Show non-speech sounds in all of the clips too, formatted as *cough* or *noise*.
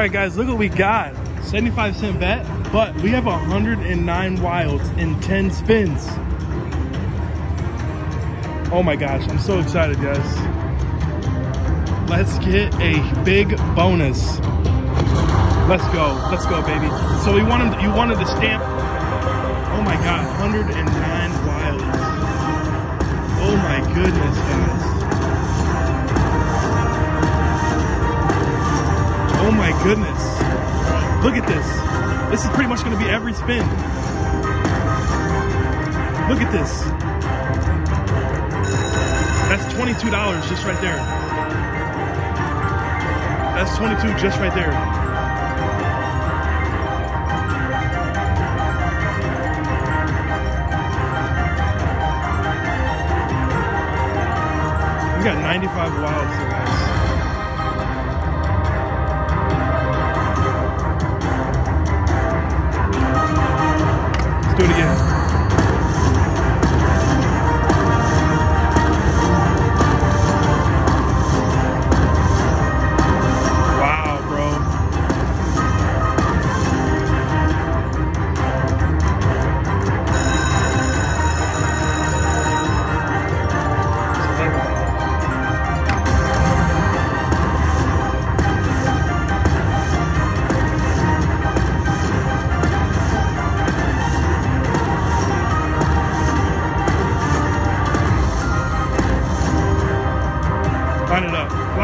right, guys, look what we got. 75 cent bet, but we have 109 wilds in 10 spins. Oh my gosh, I'm so excited, guys. Let's get a big bonus. Let's go, let's go, baby. So we wanted, you wanted the stamp. Oh my God, 109 wilds. Oh my goodness, guys. Goodness. Look at this. This is pretty much gonna be every spin. Look at this. That's $22 just right there. That's 22 just right there. We got 95 wilds, guys. Do it again.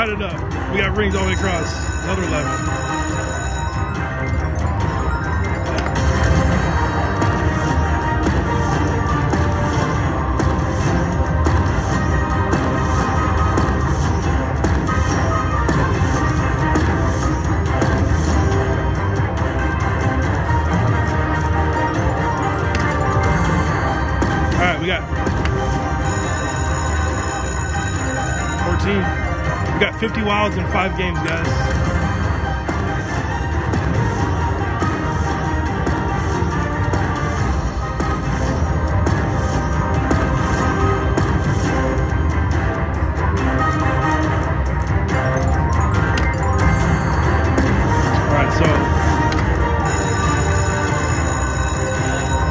It up. We got rings all the way across. Another 11. All right, we got 14. We got 50 wilds in five games, guys.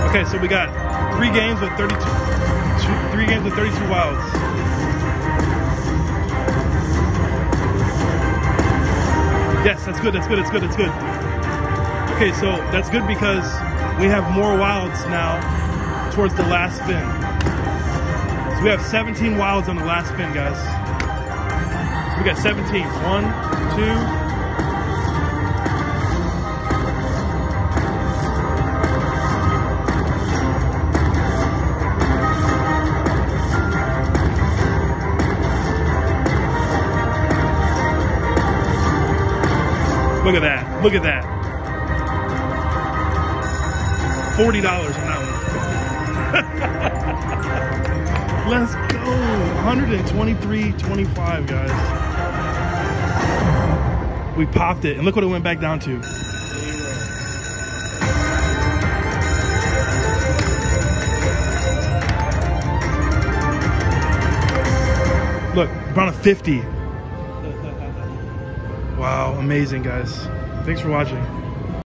Okay, so we got three games with 32, two, three games with 32 wilds. Yes, that's good. That's good. That's good. That's good. Okay, so that's good because we have more wilds now towards the last spin. So we have 17 wilds on the last spin, guys. So we got 17. One, two. Look at that. Look at that. $40 on that one. *laughs* Let's go. 123.25, guys. We popped it, and look what it went back down to. Look, around a 50. Wow, amazing, guys. Thanks for watching.